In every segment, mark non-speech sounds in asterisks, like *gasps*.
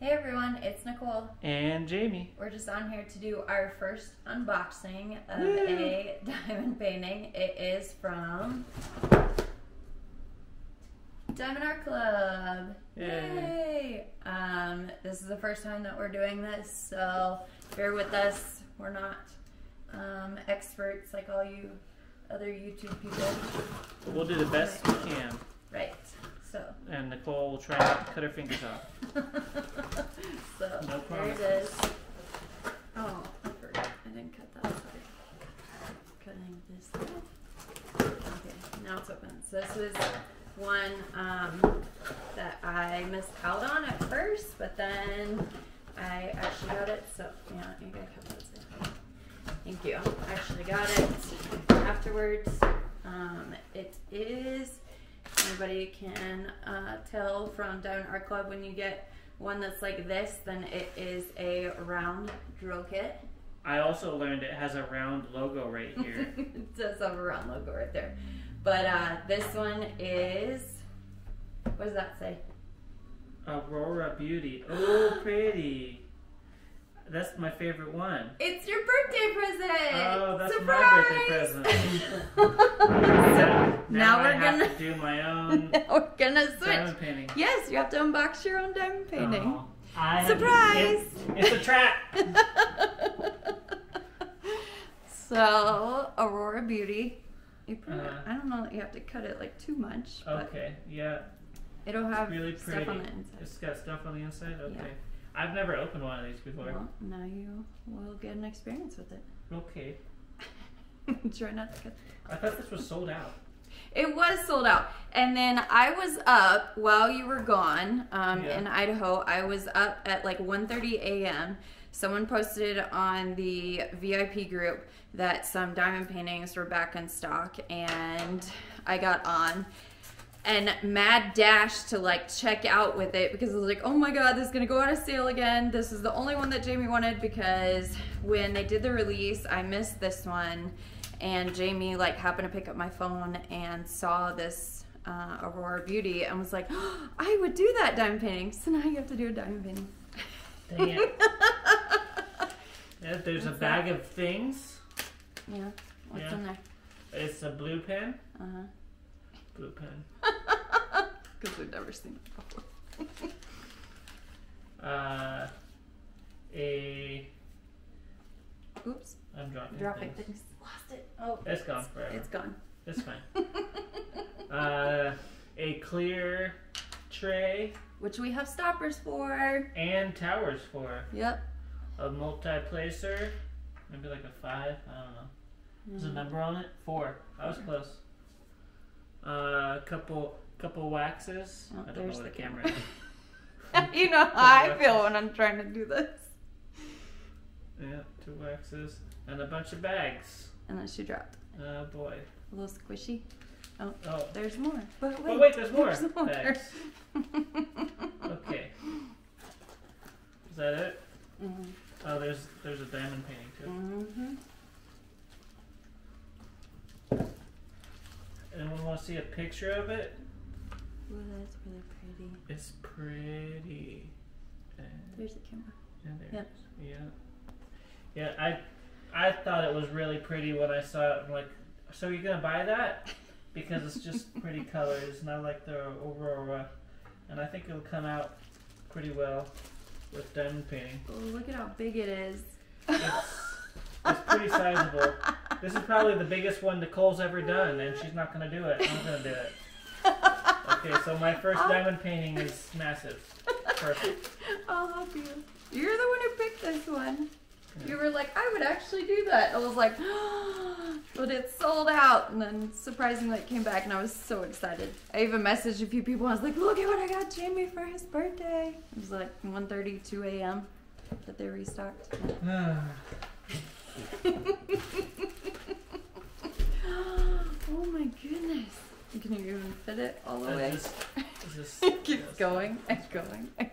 Hey everyone, it's Nicole. And Jamie. We're just on here to do our first unboxing of Woo! a *laughs* diamond painting. It is from Diamond Art Club. Yay. Yay! Um, this is the first time that we're doing this, so bear with us. We're not um, experts like all you other YouTube people. We'll do the best we can. So, And Nicole will try not to cut her fingers off. *laughs* so No there it is. Oh, I forgot. I didn't cut that. Sorry. Cutting this. off. Okay, now it's open. So this was one um, that I missed out on at first, but then I actually got it. So yeah, you gotta cut those. in. Thank you. I actually got it afterwards. Um, it is. Anybody can uh, tell from Diamond Art Club when you get one that's like this, then it is a round drill kit. I also learned it has a round logo right *laughs* here. it does have a round logo right there. But uh, this one is. What does that say? Aurora Beauty. Oh, pretty. That's my favorite one. It's your birthday present. Oh, that's Surprise! my birthday present. so *laughs* now now we're have gonna to do my *laughs* own we're gonna switch. diamond painting. Yes, you have to unbox your own diamond painting. Oh, I have- Surprise! It's, it's a trap. *laughs* so Aurora Beauty. You Uh-huh. I don't know that you have to cut it like too much, but Okay, yeah, it'll have really stuff pretty. on the inside. It's got stuff on the inside. Okay, Yeah. I've never opened one of these before. Well, now you will get an experience with it. *laughs* Okay, Try not to cut. I thought this was sold out. It was sold out, and then I was up while you were gone um, Yeah. in Idaho. I was up at like 1:30 a.m. Someone posted on the VIP group that some diamond paintings were back in stock, and I got on and mad dash to like check out with it because I was like, oh my god, this is gonna go out of sale again. This is the only one that Jamie wanted because when they did the release, I missed this one, and Jamie like happened to pick up my phone and saw this uh, Aurora Beauty and was like, oh, I would do that diamond painting. So now you have to do a diamond painting. Dang it. *laughs* Yeah, there's a What's bag of things. yeah, what's Yeah. in there? It's a blue pen. Uh huh. Blue pen. *laughs* Because we've never seen it before. *laughs* Uh, a. Oops, I'm dropping dropping things. things. Lost it. Oh, It's gone forever. it's gone. It's fine. *laughs* uh, a clear tray Which we have stoppers for. and towers for Yep. a multi-placer. Maybe like a five. I don't know. There's a Mm. number on it. Four. I was close. Uh, a couple, couple waxes. Oh, I don't know there's where the the camera is. *laughs* you know how I feel when I'm trying to do this. Yeah, two waxes and a bunch of bags. And then she dropped. Oh boy. A little squishy. Oh, oh. There's more. But wait, oh wait, there's more there's more. bags. Okay. *laughs* Is that it? Mhm. Oh, there's there's a diamond painting too. Mhm. Anyone want to see a picture of it? Ooh, that's really pretty. It's pretty. And There's the camera. and there Yep. it is. Yeah. Yeah, I I thought it was really pretty when I saw it. I'm like, so you're gonna buy that? *laughs* Because it's just pretty colors, and I like the Aurora, and I think it'll come out pretty well with diamond painting. Oh, look at how big it is. It's, it's pretty sizable. *laughs* This is probably the biggest one Nicole's ever done, and she's not gonna do it. I'm gonna do it. Okay, so my first diamond painting is massive. Perfect. I'll help you. You're the one who picked this one. You were like, I would actually do that. I was like, *gasps* but it sold out. And then surprisingly, it came back, and I was so excited. I even messaged a few people. I was like, look at what I got Jamie for his birthday. It was like 1:30, 2 a.m. that they restocked. *sighs* *laughs* oh my goodness! Can you even fit it all the way? Just, just, *laughs* it keeps going and going. and-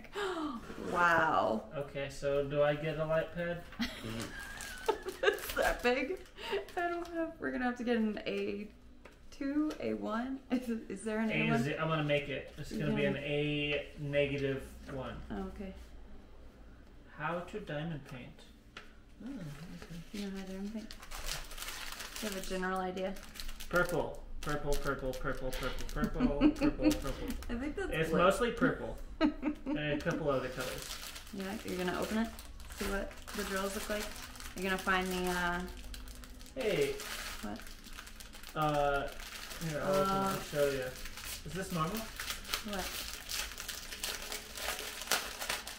wow. Okay, so do I get a light pad? *laughs* it's that big. I don't have. We're gonna have to get an A two, A one. Is, there an A A to one? I'm gonna make it. It's gonna be an A negative one. Oh, okay. How to diamond paint. Oh, okay. You know how to diamond paint? You have a general idea? Purple, purple, purple, purple, purple, purple, purple, purple. *laughs* I think that's It's blue. mostly purple *laughs* and a couple other colors. Yeah, you're gonna open it. See what the drills look like. You're gonna find the uh, Hey. What? Uh, here I'll open it Uh, and show you. Is this normal? what?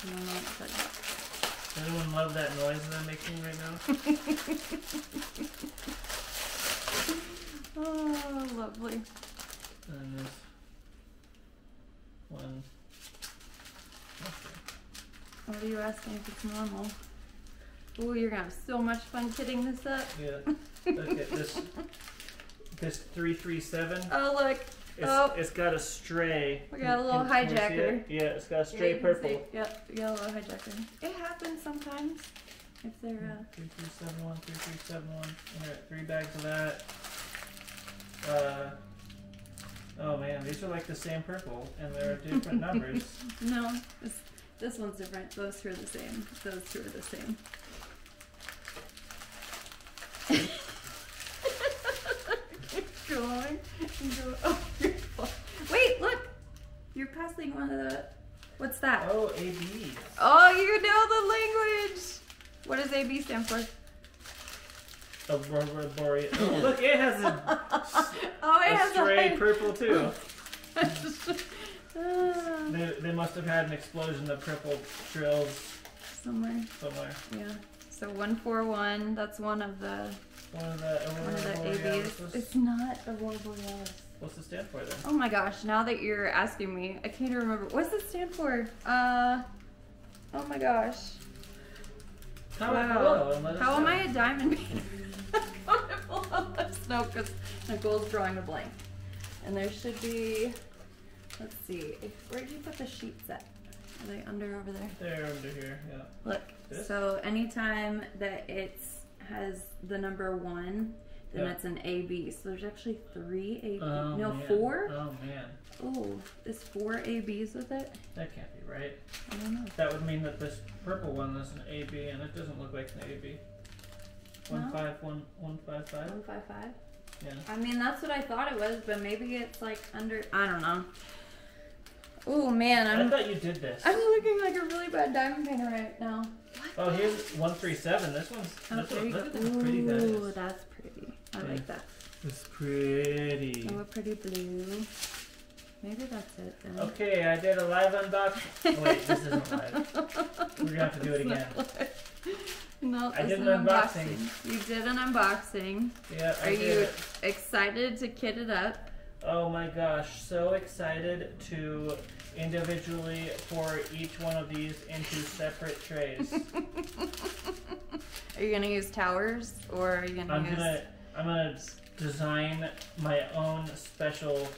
I don't know what it's like. Anyone love that noise that I'm making right now? *laughs* Lovely. And this one. What are you asking if it's normal? Oh, you're gonna have so much fun kitting this up. Yeah. Look at this. This three three seven. Oh, look. It's, Oh. it's got a stray. We got a little hijacker. it? Yeah, it's got a stray can purple. see- Yep, you got a little hijacker. It happens sometimes. If they're, uh, Three three seven one, three three seven one. All right, three bags of that. Uh, oh man, these are like the same purple, and they're different *laughs* numbers. no, this, this one's different. Those two are the same. Those two are the same. Keep going. and go- Oh, you're. Wait, look! You're passing one of the. What's that? Oh, AB. Oh, you know the language! What does AB stand for? Aurora Boreal. Oh, look, it has a, *laughs* oh, it a has stray a purple too. *laughs* They, they must have had an explosion of purple drills somewhere, somewhere. yeah. So one four one. That's one of the One of the one of the Aurora ABs. It's not Aurora Borealis. What's it stand for then? Oh my gosh! Now that you're asking me, I can't even remember. What's it stand for? Uh. Oh my gosh. Comment Wow. below and let us How am. I a diamond painter? *laughs* Comment below. Let us know because Nicole's drawing a blank, and there should be. Let's see. If, where did you put the sheets at? Are they under over there? They're under here, yeah. Look, This? so anytime that it has the number one, then Yeah. it's an AB. So there's actually three AB. Oh, no, man. four. Oh man, Oh, is four ABs with it? that can't be right. I don't know. That would mean that this purple one is an AB, and it doesn't look like an AB. One No? five one one five five. One five five. Yeah. I mean, that's what I thought it was, but maybe it's like under. I don't know. Oh man, I I'm thought you did this. I'm looking like a really bad diamond painter right now. What? Oh, here's one three seven. This one's Oh, this one, you look go. how pretty that Ooh, is. that's pretty. I Yeah. like that. It's pretty. Oh, a pretty blue. Maybe that's it then. Okay, I did a live unboxing. *laughs* Oh, wait, this isn't live. We're gonna have to do it again. No, I did an an unboxing. unboxing. You did an unboxing. Yeah, I Are did you excited to kit it up? Oh my gosh, so excited to individually pour each one of these into separate trays. *laughs* Are you gonna use towers or are you gonna I'm use? gonna I'm gonna design my own special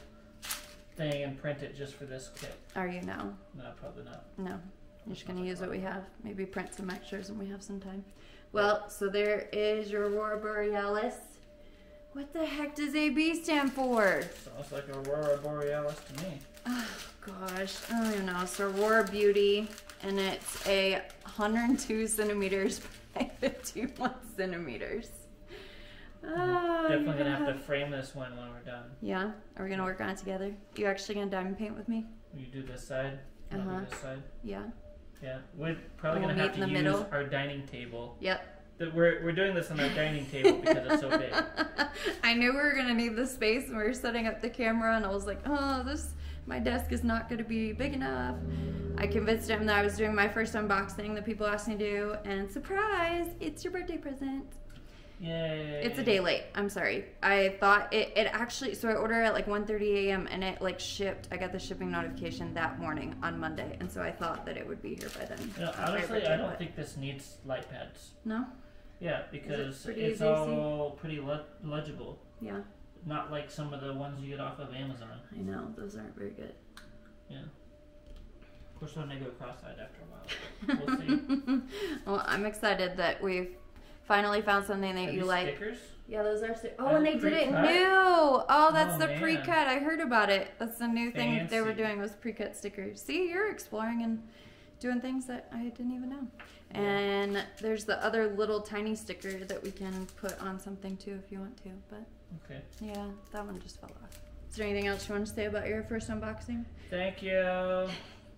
thing and print it just for this kit. Are you now? No, probably not. No. You're just gonna use what we have. Maybe print some extras when we have some time. Well, so there is your Aurora Borealis. What the heck does AB stand for? Sounds like Aurora Borealis to me. Oh gosh, I don't even know. So Aurora Beauty, and it's a 102 centimeters *laughs* by 51 centimeters. Oh, Definitely gonna have to frame this one when we're done. Yeah, are we gonna work on it together? You actually gonna diamond paint with me? You do this side, I'll Uh-huh. do this side. Yeah. Yeah, we're probably And gonna have to use middle? our dining table. Yep. We're, we're doing this on our dining table because it's so big. *laughs* I knew we were gonna need the space when we were setting up the camera, and I was like, oh, this my desk is not gonna be big enough. I convinced him that I was doing my first unboxing that people asked me to do, and surprise, it's your birthday present. Yay! It's a day late. I'm sorry. I thought it, it actually so I ordered it at like 1:30 a.m. and it like shipped. I got the shipping notification that morning on Monday, and so I thought that it would be here by then. You know, honestly, birthday, I don't but- think this needs light pads. No. Yeah, because pretty it's easy all pretty le- legible. Yeah, Not like some of the ones you get off of Amazon. I know those aren't very good. Yeah. Of course, when they go cross-eyed after a while. *laughs* We'll see. well, I'm excited that we've finally found something that Are you like. stickers? Yeah, those are. Sti- oh, and they they did it new. Oh, that's Oh, the man. pre-cut. I heard about it. That's the new thing that they were doing was pre-cut stickers. See, you're exploring and doing things that I didn't even know. And there's the other little tiny sticker that we can put on something too if you want to. But Okay. yeah, that one just fell off. Is there anything else you want to say about your first unboxing? Thank you.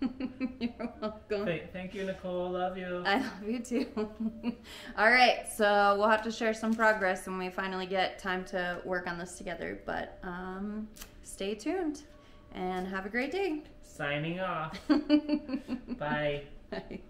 *laughs* You're welcome. Th- thank you, Nicole. Love you. I love you too. *laughs* All right, so we'll have to share some progress when we finally get time to work on this together. But um, stay tuned and have a great day. Signing off. *laughs* Bye. Bye.